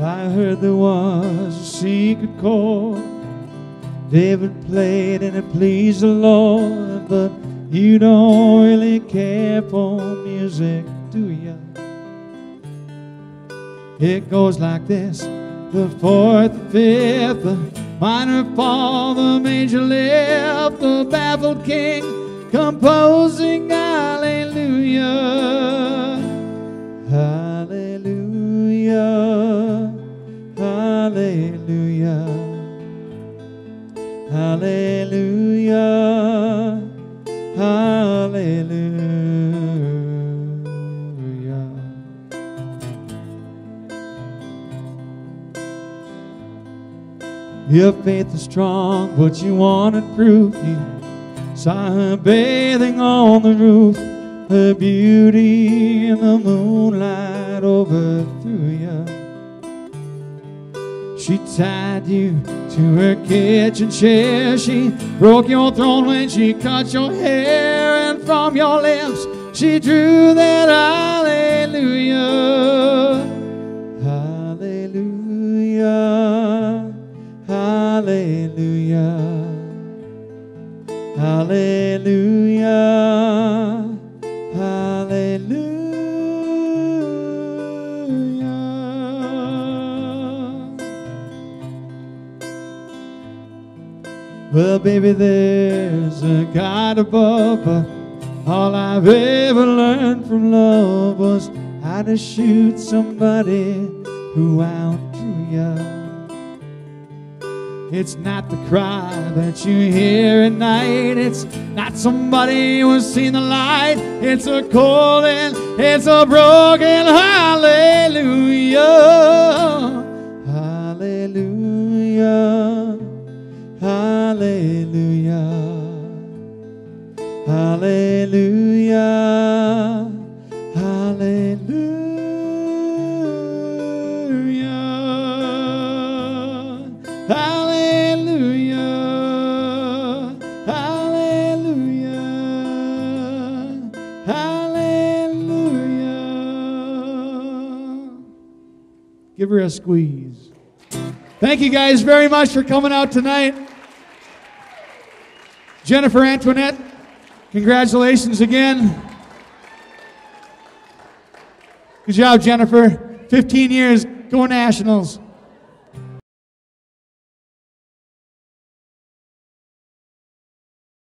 I heard there was a secret chord David played and it pleased the Lord, but you don't really care for music, do ya? It goes like this the fourth, fifth, the minor fall, the major lift, the baffled king composing. Hallelujah. Hallelujah. Hallelujah. Your faith is strong, but you want wanted proof. You saw her bathing on the roof. Her beauty in the moonlight overthrew you. She tied you to her kitchen chair. She broke your throne when she cut your hair, and from your lips she drew that hallelujah. Hallelujah. Hallelujah. Hallelujah. Well, baby, there's a God above, but all I've ever learned from love was how to shoot somebody who outdrew you. It's not the cry that you hear at night. It's not somebody who's seen the light. It's a calling. it's a broken hallelujah. Hallelujah. Hallelujah. Hallelujah. Hallelujah. Hallelujah. Hallelujah. Give her a squeeze. Thank you guys very much for coming out tonight. Jennifer Antoinette, congratulations again. Good job, Jennifer. 15 years, go Nationals.